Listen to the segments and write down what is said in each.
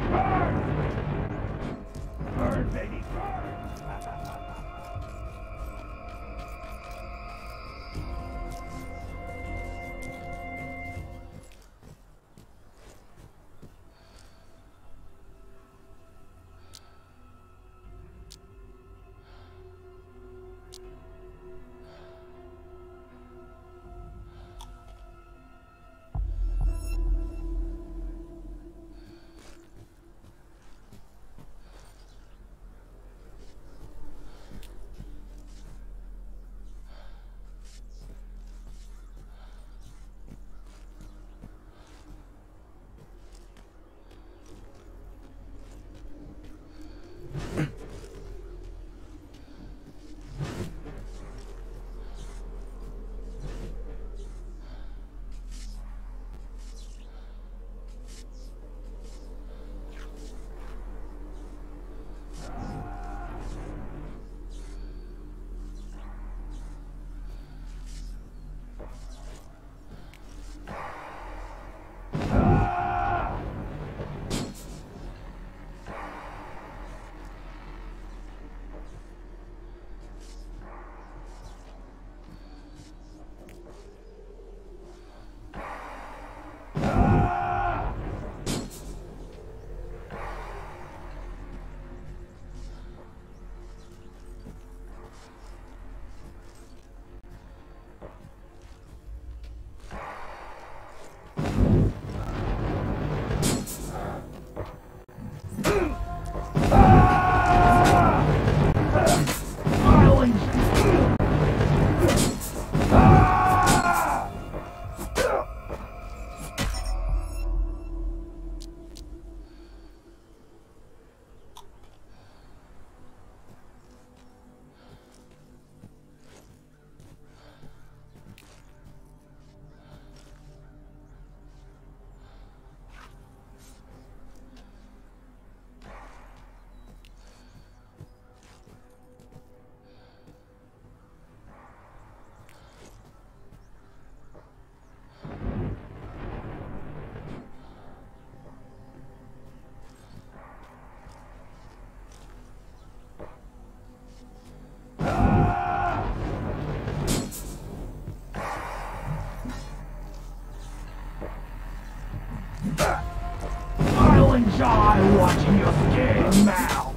Burn, Enjoy watching your skin melt.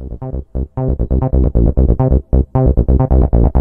And the a little bit of palatism other than the.